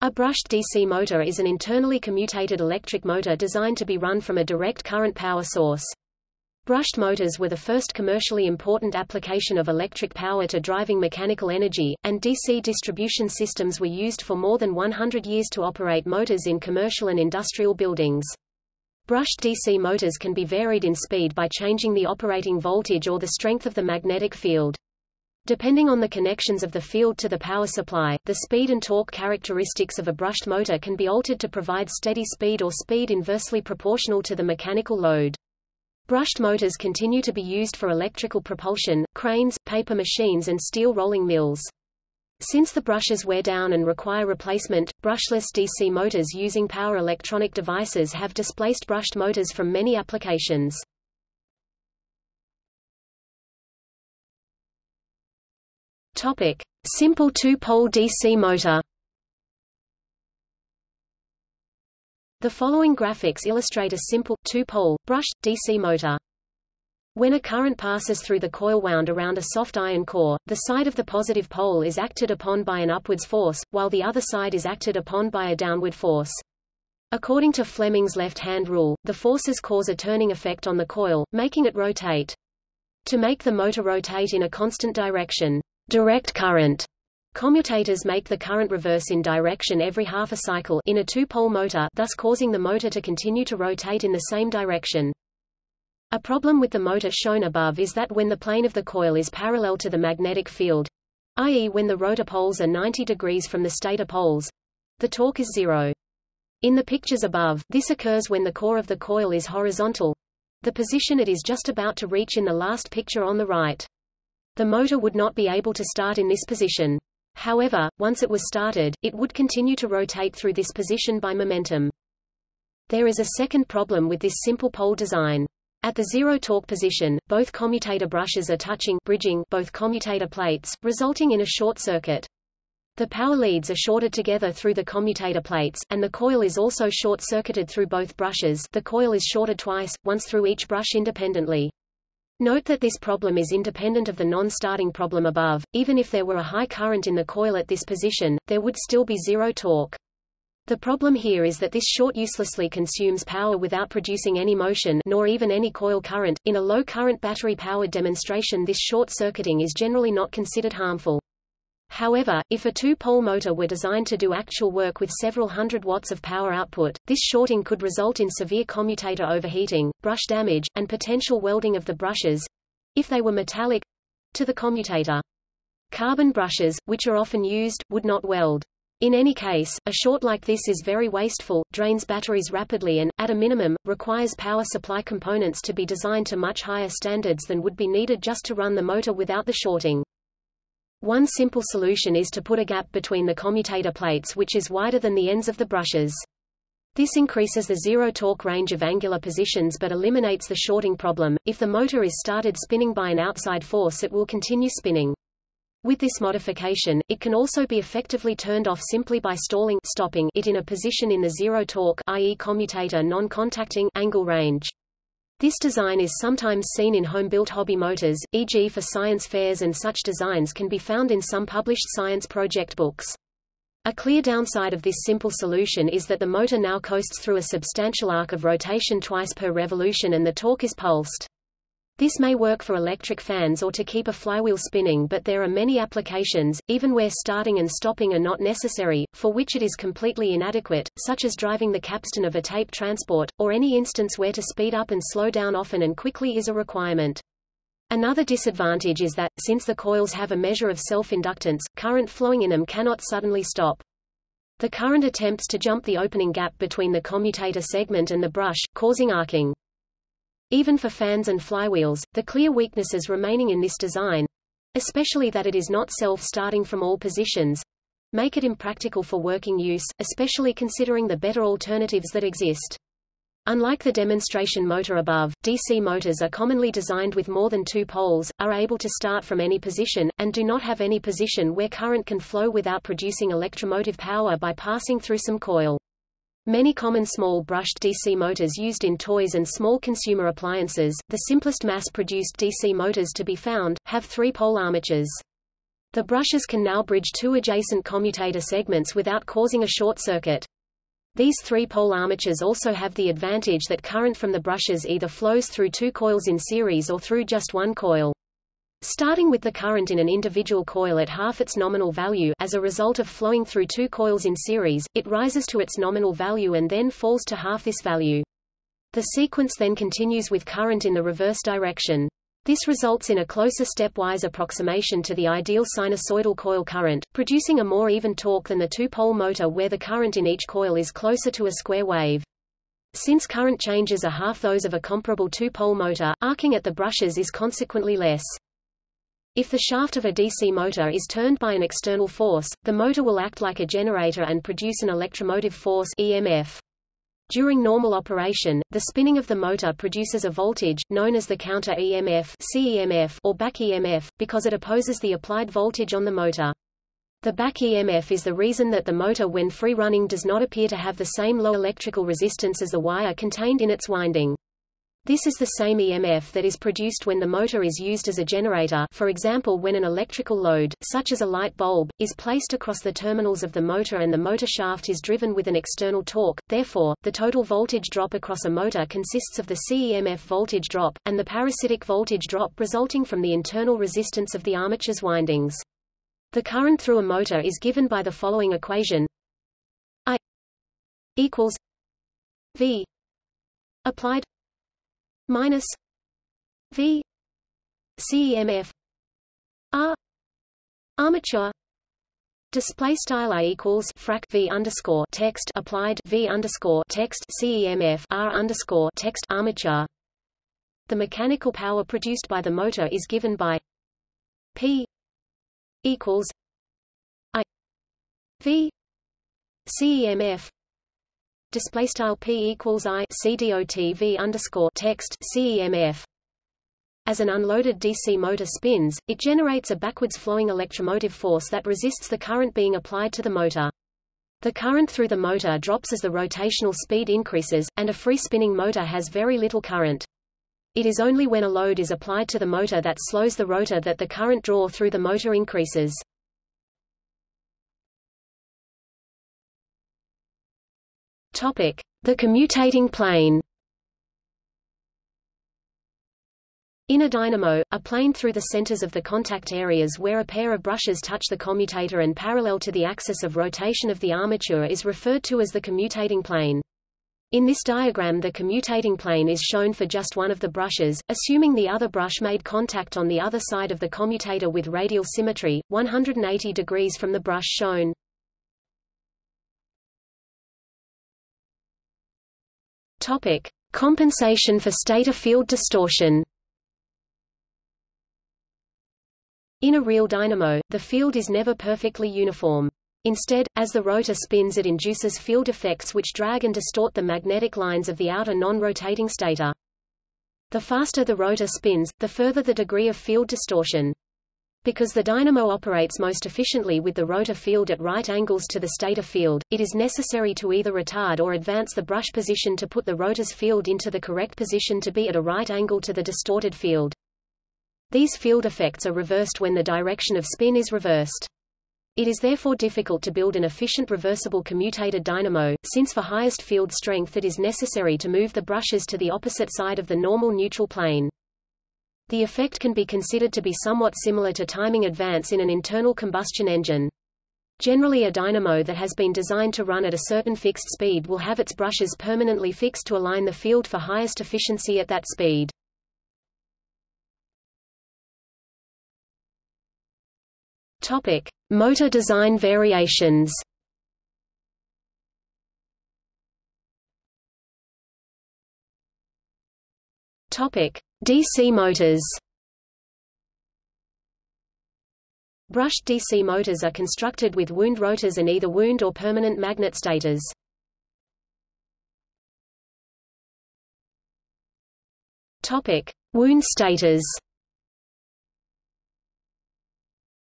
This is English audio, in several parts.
A brushed DC motor is an internally commutated electric motor designed to be run from a direct current power source. Brushed motors were the first commercially important application of electric power to driving mechanical energy, and DC distribution systems were used for more than 100 years to operate motors in commercial and industrial buildings. Brushed DC motors can be varied in speed by changing the operating voltage or the strength of the magnetic field. Depending on the connections of the field to the power supply, the speed and torque characteristics of a brushed motor can be altered to provide steady speed or speed inversely proportional to the mechanical load. Brushed motors continue to be used for electrical propulsion, cranes, paper machines and steel rolling mills. Since the brushes wear down and require replacement, brushless DC motors using power electronic devices have displaced brushed motors from many applications. Topic: Simple two-pole DC motor. The following graphics illustrate a simple, two-pole, brushed, DC motor. When a current passes through the coil wound around a soft iron core, the side of the positive pole is acted upon by an upwards force, while the other side is acted upon by a downward force. According to Fleming's left-hand rule, the forces cause a turning effect on the coil, making it rotate. To make the motor rotate in a constant direction, Direct current Commutators make the current reverse in direction every half a cycle in a two-pole motor thus causing the motor to continue to rotate in the same direction. A problem with the motor shown above is that when the plane of the coil is parallel to the magnetic field, i.e. when the rotor poles are 90 degrees from the stator poles, the torque is zero. In the pictures above, this occurs when the core of the coil is horizontal, the position it is just about to reach in the last picture on the right. The motor would not be able to start in this position. However, once it was started, it would continue to rotate through this position by momentum. There is a second problem with this simple pole design. At the zero torque position, both commutator brushes are touching bridging both commutator plates, resulting in a short circuit. The power leads are shorted together through the commutator plates, and the coil is also short-circuited through both brushes the coil is shorted twice, once through each brush independently. Note that this problem is independent of the non-starting problem above. Even if there were a high current in the coil at this position, there would still be zero torque. The problem here is that this short uselessly consumes power without producing any motion nor even any coil current. In a low-current battery-powered demonstration this short-circuiting is generally not considered harmful. However, if a two-pole motor were designed to do actual work with several hundred watts of power output, this shorting could result in severe commutator overheating, brush damage, and potential welding of the brushes—if they were metallic—to the commutator. Carbon brushes, which are often used, would not weld. In any case, a short like this is very wasteful, drains batteries rapidly and, at a minimum, requires power supply components to be designed to much higher standards than would be needed just to run the motor without the shorting. One simple solution is to put a gap between the commutator plates which is wider than the ends of the brushes. This increases the zero torque range of angular positions but eliminates the shorting problem. If the motor is started spinning by an outside force it will continue spinning. With this modification, it can also be effectively turned off simply by stalling stopping it in a position in the zero torque i.e. commutator non-contacting angle range. This design is sometimes seen in home-built hobby motors, e.g. for science fairs and such designs can be found in some published science project books. A clear downside of this simple solution is that the motor now coasts through a substantial arc of rotation twice per revolution and the torque is pulsed. This may work for electric fans or to keep a flywheel spinning but there are many applications, even where starting and stopping are not necessary, for which it is completely inadequate, such as driving the capstan of a tape transport, or any instance where to speed up and slow down often and quickly is a requirement. Another disadvantage is that, since the coils have a measure of self-inductance, current flowing in them cannot suddenly stop. The current attempts to jump the opening gap between the commutator segment and the brush, causing arcing. Even for fans and flywheels, the clear weaknesses remaining in this design, especially that it is not self-starting from all positions, make it impractical for working use, especially considering the better alternatives that exist. Unlike the demonstration motor above, DC motors are commonly designed with more than two poles, are able to start from any position, and do not have any position where current can flow without producing electromotive power by passing through some coil. Many common small brushed DC motors used in toys and small consumer appliances, the simplest mass-produced DC motors to be found, have three-pole armatures. The brushes can now bridge two adjacent commutator segments without causing a short circuit. These three-pole armatures also have the advantage that current from the brushes either flows through two coils in series or through just one coil. Starting with the current in an individual coil at half its nominal value as a result of flowing through two coils in series, it rises to its nominal value and then falls to half this value. The sequence then continues with current in the reverse direction. This results in a closer stepwise approximation to the ideal sinusoidal coil current, producing a more even torque than the two-pole motor where the current in each coil is closer to a square wave. Since current changes are half those of a comparable two-pole motor, arcing at the brushes is consequently less. If the shaft of a DC motor is turned by an external force, the motor will act like a generator and produce an electromotive force EMF. During normal operation, the spinning of the motor produces a voltage, known as the counter EMF, CEMF or back EMF, because it opposes the applied voltage on the motor. The back EMF is the reason that the motor when free running does not appear to have the same low electrical resistance as the wire contained in its winding. This is the same EMF that is produced when the motor is used as a generator for example when an electrical load, such as a light bulb, is placed across the terminals of the motor and the motor shaft is driven with an external torque, therefore, the total voltage drop across a motor consists of the CEMF voltage drop, and the parasitic voltage drop resulting from the internal resistance of the armature's windings. The current through a motor is given by the following equation I equals V applied minus V CEMF R armature Display style I equals frac V underscore text applied V underscore text CEMF R underscore text armature. The mechanical power produced by the motor is given by P equals I V CEMF display style p equals i c dot underscore text cemf. As an unloaded DC motor spins, it generates a backwards flowing electromotive force that resists the current being applied to the motor. The current through the motor drops as the rotational speed increases, and a free spinning motor has very little current. It is only when a load is applied to the motor that slows the rotor that the current draw through the motor increases. Topic: The commutating plane. In a dynamo, a plane through the centers of the contact areas where a pair of brushes touch the commutator and parallel to the axis of rotation of the armature is referred to as the commutating plane. In this diagram the commutating plane is shown for just one of the brushes, assuming the other brush made contact on the other side of the commutator with radial symmetry, 180 degrees from the brush shown. Topic: Compensation for stator field distortion. In a real dynamo, the field is never perfectly uniform. Instead, as the rotor spins it induces field effects which drag and distort the magnetic lines of the outer non-rotating stator. The faster the rotor spins, the further the degree of field distortion. Because the dynamo operates most efficiently with the rotor field at right angles to the stator field, it is necessary to either retard or advance the brush position to put the rotor's field into the correct position to be at a right angle to the distorted field. These field effects are reversed when the direction of spin is reversed. It is therefore difficult to build an efficient reversible commutated dynamo, since for highest field strength it is necessary to move the brushes to the opposite side of the normal neutral plane. The effect can be considered to be somewhat similar to timing advance in an internal combustion engine. Generally a dynamo that has been designed to run at a certain fixed speed will have its brushes permanently fixed to align the field for highest efficiency at that speed. Topic: Motor design variations. DC motors Brushed DC motors are constructed with wound rotors and either wound or permanent magnet stators. Topic: Wound stators.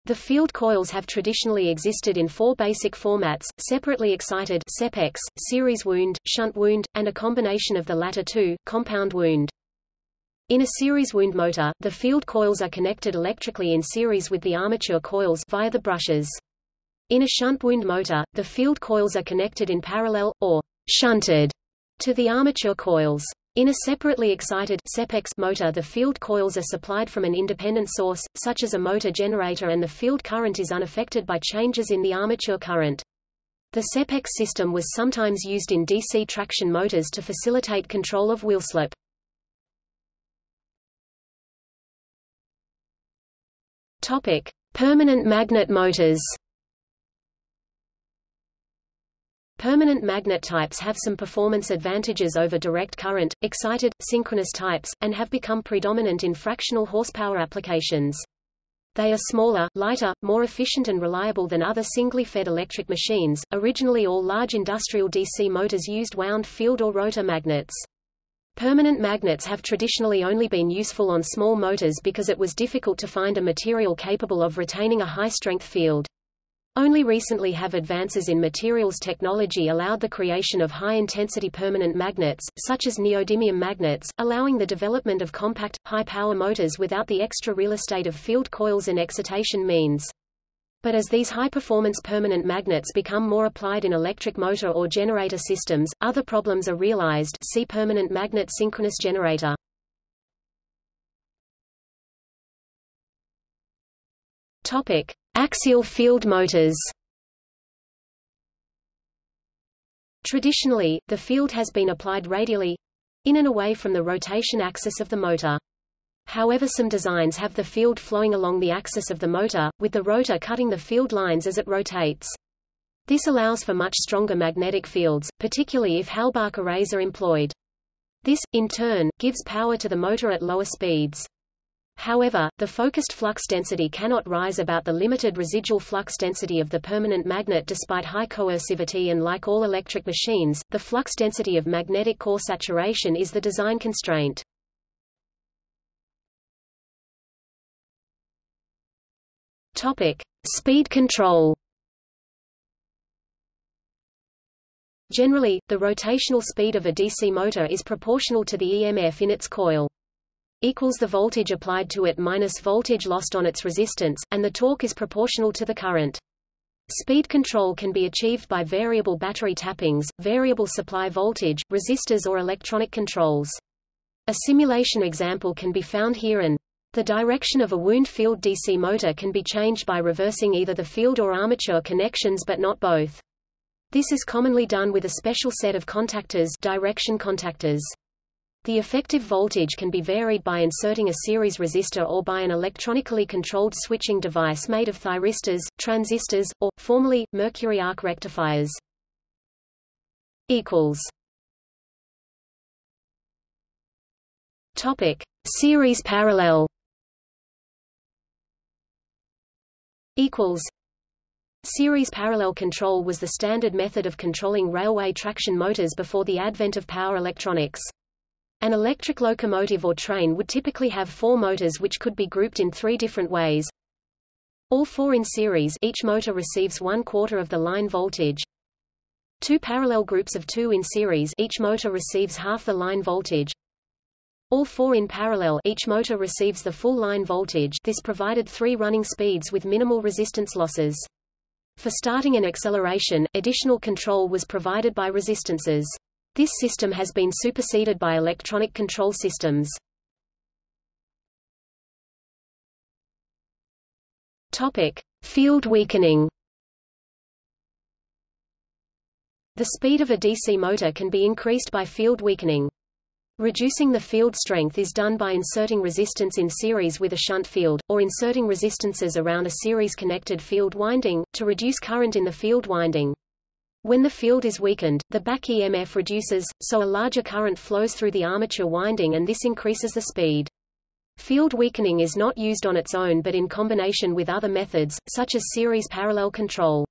The field coils have traditionally existed in four basic formats, separately excited SEPEX, series wound, shunt wound, and a combination of the latter two, compound wound. In a series wound motor, the field coils are connected electrically in series with the armature coils via the brushes. In a shunt wound motor, the field coils are connected in parallel, or shunted, to the armature coils. In a separately excited motor the field coils are supplied from an independent source, such as a motor generator and the field current is unaffected by changes in the armature current. The SEPEX system was sometimes used in DC traction motors to facilitate control of wheel slip. Topic: Permanent magnet motors. Permanent magnet types have some performance advantages over direct current, excited, synchronous types, and have become predominant in fractional horsepower applications. They are smaller, lighter, more efficient and reliable than other singly fed electric machines. Originally all large industrial DC motors used wound field or rotor magnets. Permanent magnets have traditionally only been useful on small motors because it was difficult to find a material capable of retaining a high-strength field. Only recently have advances in materials technology allowed the creation of high-intensity permanent magnets, such as neodymium magnets, allowing the development of compact, high-power motors without the extra real estate of field coils and excitation means. But as these high-performance permanent magnets become more applied in electric motor or generator systems, other problems are realized see permanent magnet synchronous generator. Topic. Axial field motors Traditionally, the field has been applied radially—in and away from the rotation axis of the motor. However some designs have the field flowing along the axis of the motor, with the rotor cutting the field lines as it rotates. This allows for much stronger magnetic fields, particularly if Halbach arrays are employed. This, in turn, gives power to the motor at lower speeds. However, the focused flux density cannot rise about the limited residual flux density of the permanent magnet despite high coercivity and like all electric machines, the flux density of magnetic core saturation is the design constraint. Topic: Speed control. Generally, the rotational speed of a DC motor is proportional to the EMF in its coil equals the voltage applied to it minus voltage lost on its resistance, and the torque is proportional to the current. Speed control can be achieved by variable battery tappings, variable supply voltage, resistors or electronic controls. A simulation example can be found here and the direction of a wound field DC motor can be changed by reversing either the field or armature connections but not both. This is commonly done with a special set of contactors direction contactors. The effective voltage can be varied by inserting a series resistor or by an electronically controlled switching device made of thyristors, transistors, or, formerly, mercury arc rectifiers. Topic: Series parallel. Equals. Series parallel control was the standard method of controlling railway traction motors before the advent of power electronics. An electric locomotive or train would typically have four motors which could be grouped in three different ways. All four in series each motor receives one quarter of the line voltage. Two parallel groups of two in series each motor receives half the line voltage. All four in parallel each motor receives the full line voltage this provided three running speeds with minimal resistance losses. For starting and acceleration, additional control was provided by resistances. This system has been superseded by electronic control systems. Topic: Field weakening. The speed of a DC motor can be increased by field weakening. Reducing the field strength is done by inserting resistance in series with a shunt field, or inserting resistances around a series-connected field winding, to reduce current in the field winding. When the field is weakened, the back EMF reduces, so a larger current flows through the armature winding and this increases the speed. Field weakening is not used on its own but in combination with other methods, such as series parallel control.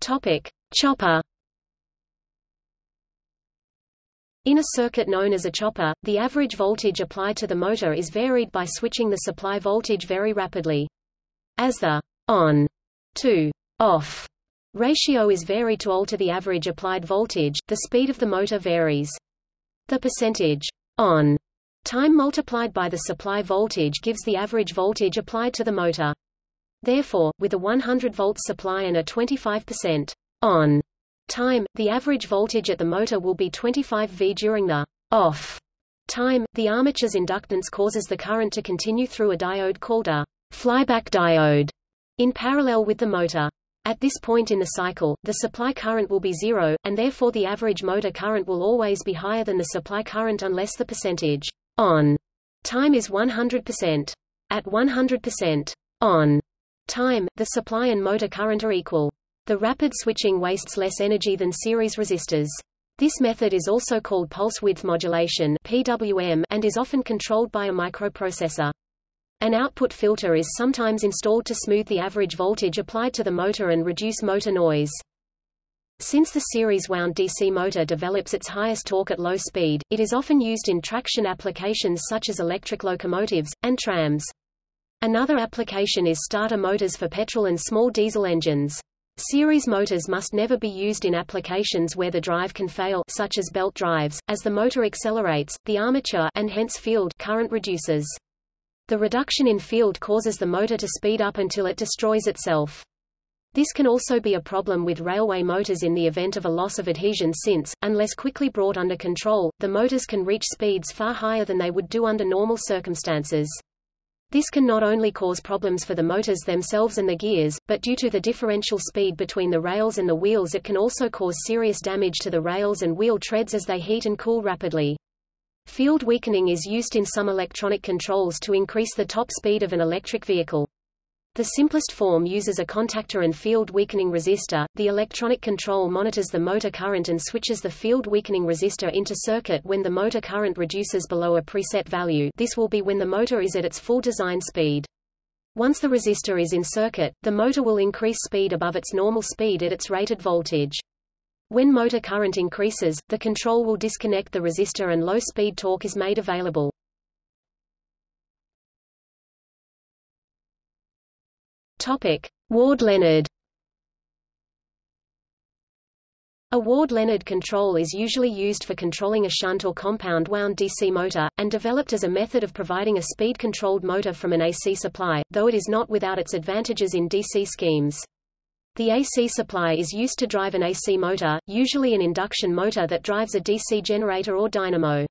Topic. Chopper In a circuit known as a chopper, the average voltage applied to the motor is varied by switching the supply voltage very rapidly. As the on to off Ratio is varied to alter the average applied voltage, the speed of the motor varies. The percentage on time multiplied by the supply voltage gives the average voltage applied to the motor. Therefore, with a 100 volt supply and a 25% on time, the average voltage at the motor will be 25 V during the off time. The armature's inductance causes the current to continue through a diode called a flyback diode in parallel with the motor. At this point in the cycle, the supply current will be zero, and therefore the average motor current will always be higher than the supply current unless the percentage on time is 100%. At 100% on time, the supply and motor current are equal. The rapid switching wastes less energy than series resistors. This method is also called pulse width modulation PWM and is often controlled by a microprocessor. An output filter is sometimes installed to smooth the average voltage applied to the motor and reduce motor noise. Since the series wound DC motor develops its highest torque at low speed, it is often used in traction applications such as electric locomotives, and trams. Another application is starter motors for petrol and small diesel engines. Series motors must never be used in applications where the drive can fail such as belt drives, as the motor accelerates, the armature and hence field current reduces. The reduction in field causes the motor to speed up until it destroys itself. This can also be a problem with railway motors in the event of a loss of adhesion since, unless quickly brought under control, the motors can reach speeds far higher than they would do under normal circumstances. This can not only cause problems for the motors themselves and the gears, but due to the differential speed between the rails and the wheels it can also cause serious damage to the rails and wheel treads as they heat and cool rapidly. Field weakening is used in some electronic controls to increase the top speed of an electric vehicle. The simplest form uses a contactor and field weakening resistor. The electronic control monitors the motor current and switches the field weakening resistor into circuit when the motor current reduces below a preset value. This will be when the motor is at its full design speed. Once the resistor is in circuit, the motor will increase speed above its normal speed at its rated voltage. When motor current increases, the control will disconnect the resistor and low-speed torque is made available. Topic: Ward-Leonard A Ward-Leonard control is usually used for controlling a shunt or compound wound DC motor, and developed as a method of providing a speed-controlled motor from an AC supply, though it is not without its advantages in DC schemes. The AC supply is used to drive an AC motor, usually an induction motor that drives a DC generator or dynamo.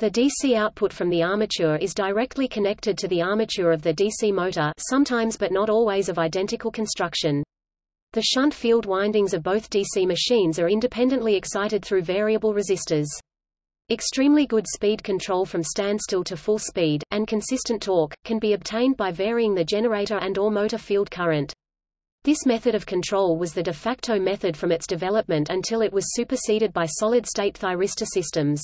The DC output from the armature is directly connected to the armature of the DC motor sometimes but not always of identical construction. The shunt field windings of both DC machines are independently excited through variable resistors. Extremely good speed control from standstill to full speed, and consistent torque, can be obtained by varying the generator and or motor field current. This method of control was the de facto method from its development until it was superseded by solid-state thyristor systems.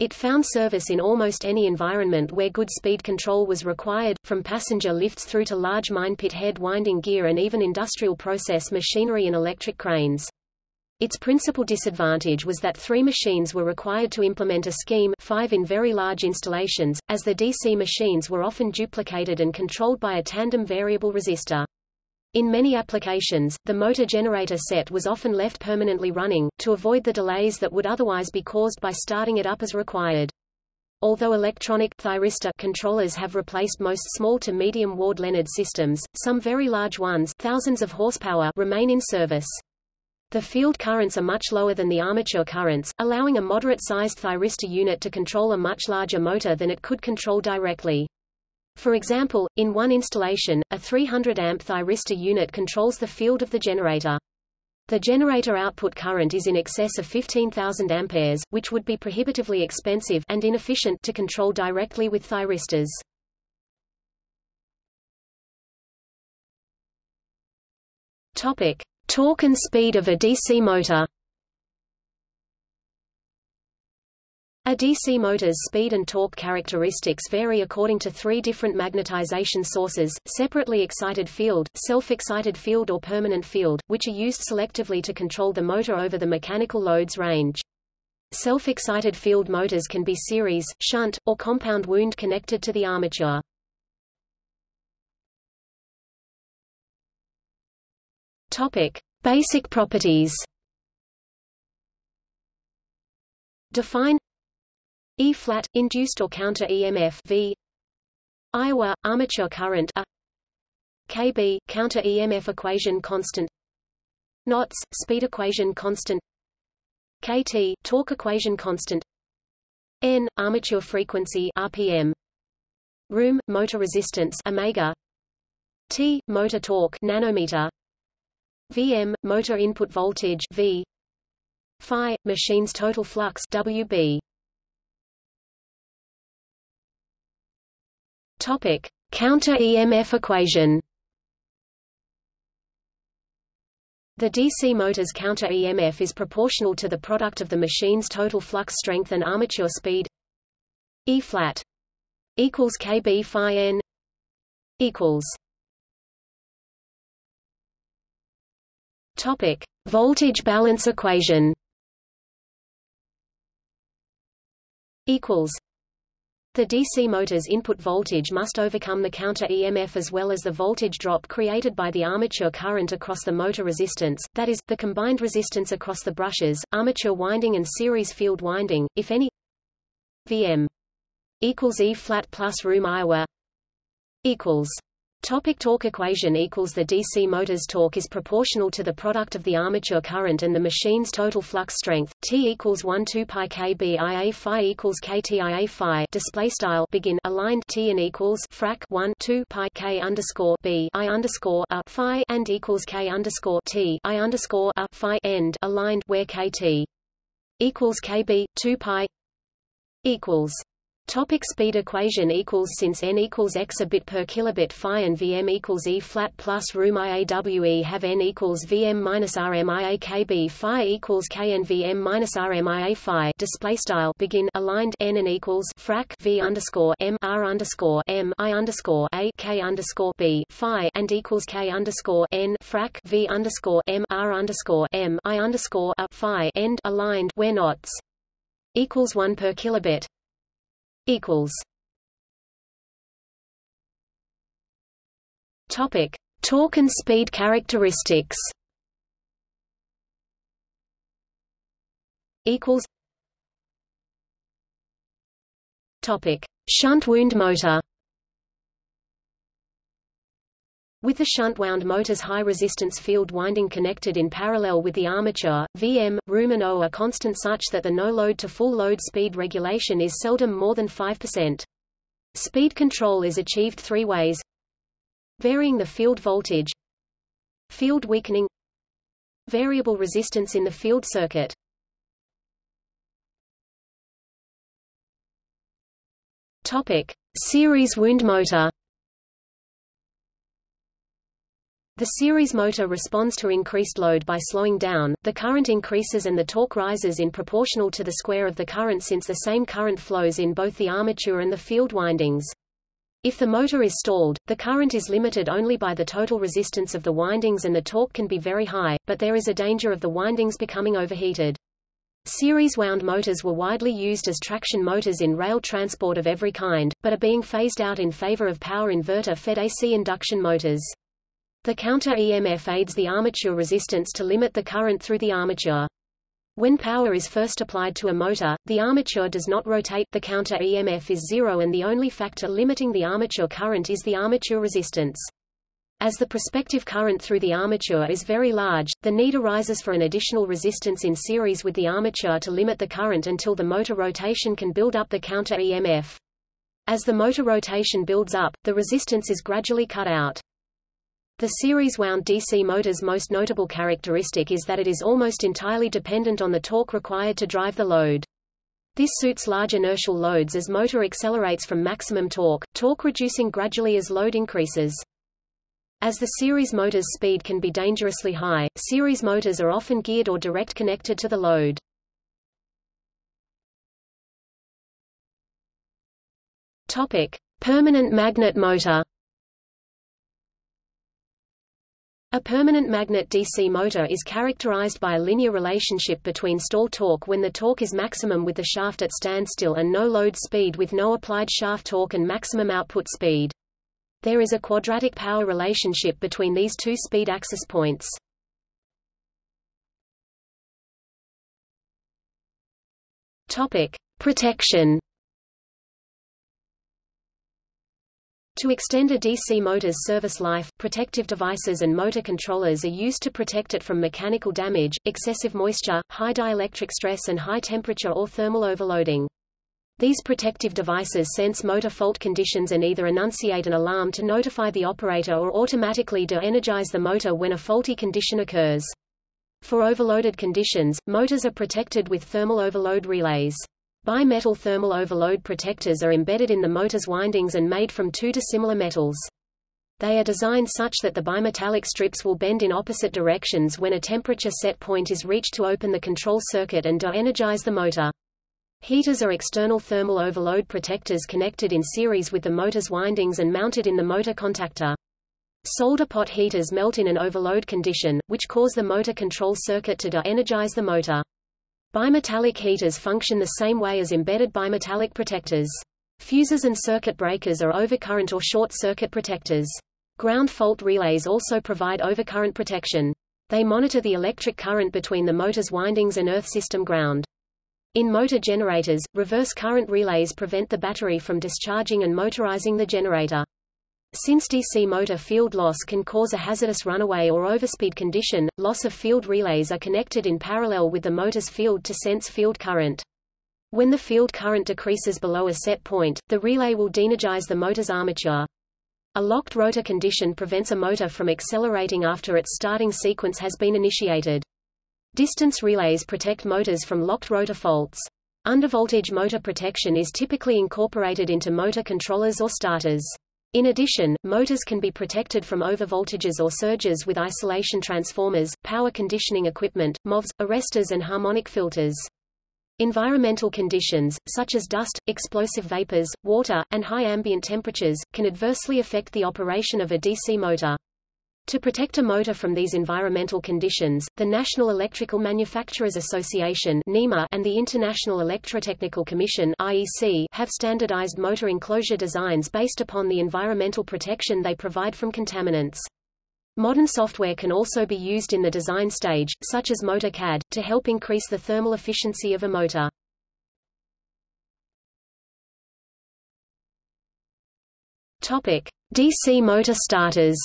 It found service in almost any environment where good speed control was required, from passenger lifts through to large mine pit head winding gear and even industrial process machinery and electric cranes. Its principal disadvantage was that three machines were required to implement a scheme five in very large installations, as the DC machines were often duplicated and controlled by a tandem variable resistor. In many applications, the motor generator set was often left permanently running, to avoid the delays that would otherwise be caused by starting it up as required. Although electronic thyristor controllers have replaced most small to medium Ward-Leonard systems, some very large ones thousands of horsepower remain in service. The field currents are much lower than the armature currents, allowing a moderate-sized thyristor unit to control a much larger motor than it could control directly. For example, in one installation, a 300 amp thyristor unit controls the field of the generator. The generator output current is in excess of 15,000 amperes, which would be prohibitively expensive and inefficient to control directly with thyristors. Topic: Torque and speed of a DC motor. A DC motor's speed and torque characteristics vary according to three different magnetization sources, separately excited field, self-excited field or permanent field, which are used selectively to control the motor over the mechanical loads range. Self-excited field motors can be series, shunt, or compound wound connected to the armature. Topic: Basic properties Define E flat induced or counter EMF V. Iowa armature current A. KB counter EMF equation constant. Knots speed equation constant. KT torque equation constant. N armature frequency RPM Room motor resistance omega. T motor torque nanometer. VM motor input voltage V. Phi machine's total flux WB Topic. Counter EMF equation. The DC motor's counter EMF is proportional to the product of the machine's total flux strength and armature speed. E flat equals KB phi n equals. Topic. Voltage balance equation. Equals the DC motor's input voltage must overcome the counter EMF as well as the voltage drop created by the armature current across the motor resistance, that is, the combined resistance across the brushes, armature winding and series field winding, if any. Vm equals E flat plus room Iowa equals Topic torque equation equals The DC motor's torque is proportional to the product of the armature current and the machine's total flux strength. T equals 1 2 pi k b i a phi equals k t i a phi. Display style begin aligned T and equals frac 1 2 pi k underscore b i underscore a phi and equals k underscore t i underscore a phi end aligned where k t equals k b 2 pi equals Topic speed equation equals since n equals x a bit per kilobit phi and vm equals e flat plus room iawe have n equals vm minus rm ia kb phi equals k and vm minus rm ia phi. Display style. Begin. Aligned. N and equals frac v underscore m r underscore m i underscore a k underscore b phi and equals k underscore n frac v underscore m r underscore m i underscore a phi. End. Aligned. Where knots equals one per kilobit equals Topic: Torque and speed characteristics. Equals. Topic: Shunt wound motor. With the shunt-wound motor's high-resistance field winding connected in parallel with the armature, Vm, room and O are constant such that the no-load to full load speed regulation is seldom more than 5%. Speed control is achieved three ways. Varying the field voltage Field weakening Variable resistance in the field circuit Topic. Series wound motor The series motor responds to increased load by slowing down, the current increases and the torque rises in proportional to the square of the current since the same current flows in both the armature and the field windings. If the motor is stalled, the current is limited only by the total resistance of the windings and the torque can be very high, but there is a danger of the windings becoming overheated. Series wound motors were widely used as traction motors in rail transport of every kind, but are being phased out in favor of power inverter-fed AC induction motors. The counter EMF aids the armature resistance to limit the current through the armature. When power is first applied to a motor, the armature does not rotate, the counter EMF is zero and the only factor limiting the armature current is the armature resistance. As the prospective current through the armature is very large, the need arises for an additional resistance in series with the armature to limit the current until the motor rotation can build up the counter EMF. As the motor rotation builds up, the resistance is gradually cut out. The series-wound DC motor's most notable characteristic is that it is almost entirely dependent on the torque required to drive the load. This suits large inertial loads as motor accelerates from maximum torque, torque reducing gradually as load increases. As the series motor's speed can be dangerously high, series motors are often geared or direct connected to the load. Topic: Permanent magnet motor. A permanent magnet DC motor is characterized by a linear relationship between stall torque when the torque is maximum with the shaft at standstill and no load speed with no applied shaft torque and maximum output speed. There is a quadratic power relationship between these two speed axis points. Topic: Protection To extend a DC motor's service life, protective devices and motor controllers are used to protect it from mechanical damage, excessive moisture, high dielectric stress and high temperature or thermal overloading. These protective devices sense motor fault conditions and either enunciate an alarm to notify the operator or automatically de-energize the motor when a faulty condition occurs. For overloaded conditions, motors are protected with thermal overload relays. Bimetal thermal overload protectors are embedded in the motor's windings and made from two dissimilar metals. They are designed such that the bimetallic strips will bend in opposite directions when a temperature set point is reached to open the control circuit and de-energize the motor. Heaters are external thermal overload protectors connected in series with the motor's windings and mounted in the motor contactor. Solder pot heaters melt in an overload condition, which cause the motor control circuit to de-energize the motor. Bimetallic heaters function the same way as embedded bimetallic protectors. Fuses and circuit breakers are overcurrent or short-circuit protectors. Ground fault relays also provide overcurrent protection. They monitor the electric current between the motor's windings and earth system ground. In motor generators, reverse current relays prevent the battery from discharging and motorizing the generator. Since DC motor field loss can cause a hazardous runaway or overspeed condition, loss of field relays are connected in parallel with the motor's field to sense field current. When the field current decreases below a set point, the relay will de-energize the motor's armature. A locked rotor condition prevents a motor from accelerating after its starting sequence has been initiated. Distance relays protect motors from locked rotor faults. Undervoltage motor protection is typically incorporated into motor controllers or starters. In addition, motors can be protected from overvoltages or surges with isolation transformers, power conditioning equipment, MOVs, arresters and harmonic filters. Environmental conditions, such as dust, explosive vapors, water, and high ambient temperatures, can adversely affect the operation of a DC motor. To protect a motor from these environmental conditions, the National Electrical Manufacturers Association NEMA and the International Electrotechnical Commission IEC have standardized motor enclosure designs based upon the environmental protection they provide from contaminants. Modern software can also be used in the design stage, such as MotorCAD, to help increase the thermal efficiency of a motor. Topic: DC motor starters.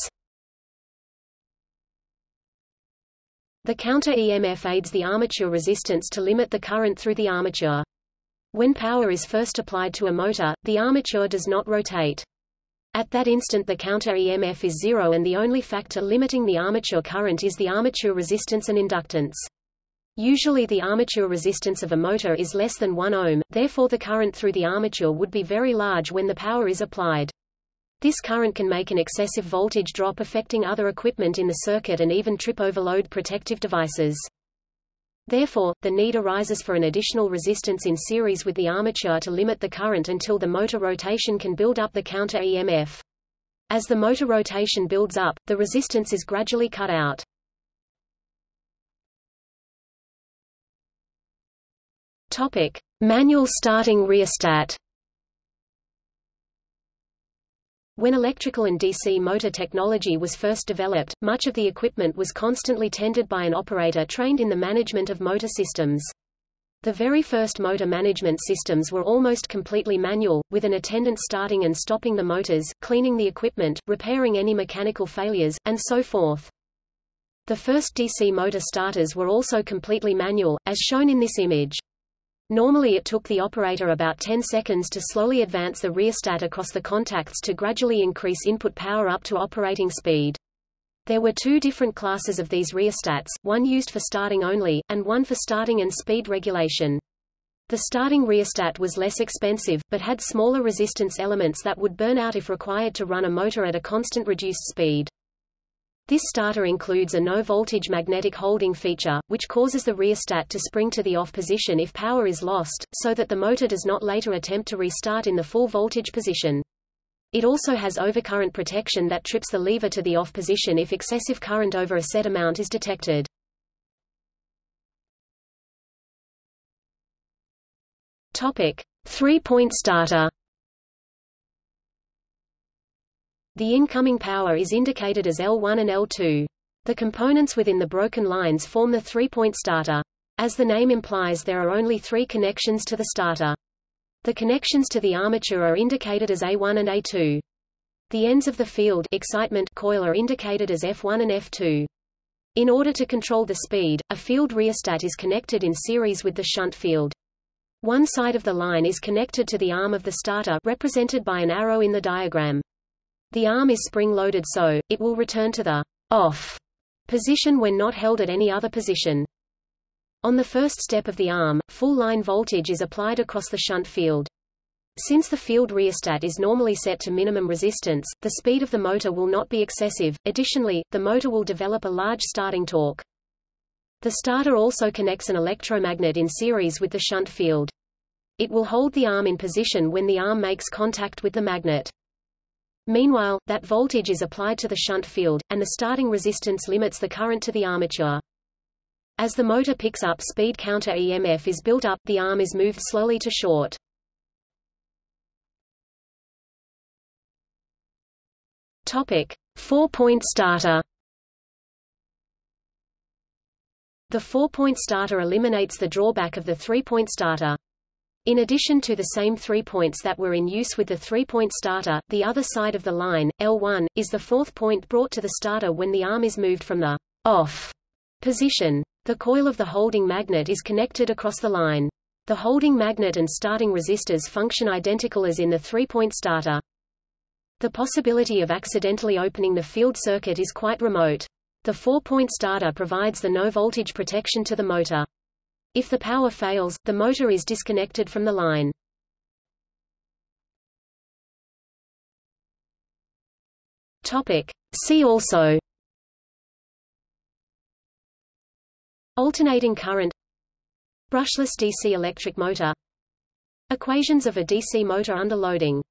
The counter-EMF aids the armature resistance to limit the current through the armature. When power is first applied to a motor, the armature does not rotate. At that instant the counter-EMF is zero and the only factor limiting the armature current is the armature resistance and inductance. Usually the armature resistance of a motor is less than 1 ohm, therefore the current through the armature would be very large when the power is applied. This current can make an excessive voltage drop affecting other equipment in the circuit and even trip overload protective devices. Therefore, the need arises for an additional resistance in series with the armature to limit the current until the motor rotation can build up the counter EMF. As the motor rotation builds up, the resistance is gradually cut out. Topic: Manual starting rheostat. When electrical and DC motor technology was first developed, much of the equipment was constantly tended by an operator trained in the management of motor systems. The very first motor management systems were almost completely manual, with an attendant starting and stopping the motors, cleaning the equipment, repairing any mechanical failures, and so forth. The first DC motor starters were also completely manual, as shown in this image. Normally it took the operator about 10 seconds to slowly advance the rheostat across the contacts to gradually increase input power up to operating speed. There were two different classes of these rheostats, one used for starting only, and one for starting and speed regulation. The starting rheostat was less expensive, but had smaller resistance elements that would burn out if required to run a motor at a constant reduced speed. This starter includes a no-voltage magnetic holding feature, which causes the rheostat to spring to the off position if power is lost, so that the motor does not later attempt to restart in the full voltage position. It also has overcurrent protection that trips the lever to the off position if excessive current over a set amount is detected. Topic: Three-point starter. The incoming power is indicated as L1 and L2. The components within the broken lines form the three-point starter. As the name implies there are only three connections to the starter. The connections to the armature are indicated as A1 and A2. The ends of the field excitement coil are indicated as F1 and F2. In order to control the speed, a field rheostat is connected in series with the shunt field. One side of the line is connected to the arm of the starter represented by an arrow in the diagram. The arm is spring-loaded so, it will return to the off position when not held at any other position. On the first step of the arm, full line voltage is applied across the shunt field. Since the field rheostat is normally set to minimum resistance, the speed of the motor will not be excessive. Additionally, the motor will develop a large starting torque. The starter also connects an electromagnet in series with the shunt field. It will hold the arm in position when the arm makes contact with the magnet. Meanwhile, that voltage is applied to the shunt field, and the starting resistance limits the current to the armature. As the motor picks up speed counter EMF is built up, the arm is moved slowly to short. Topic: Four-point starter. The four-point starter eliminates the drawback of the three-point starter. In addition to the same three points that were in use with the three-point starter, the other side of the line, L1, is the fourth point brought to the starter when the arm is moved from the off position. The coil of the holding magnet is connected across the line. The holding magnet and starting resistors function identical as in the three-point starter. The possibility of accidentally opening the field circuit is quite remote. The four-point starter provides the no-voltage protection to the motor. If the power fails, the motor is disconnected from the line. Topic. See also Alternating current Brushless DC electric motor Equations of a DC motor under loading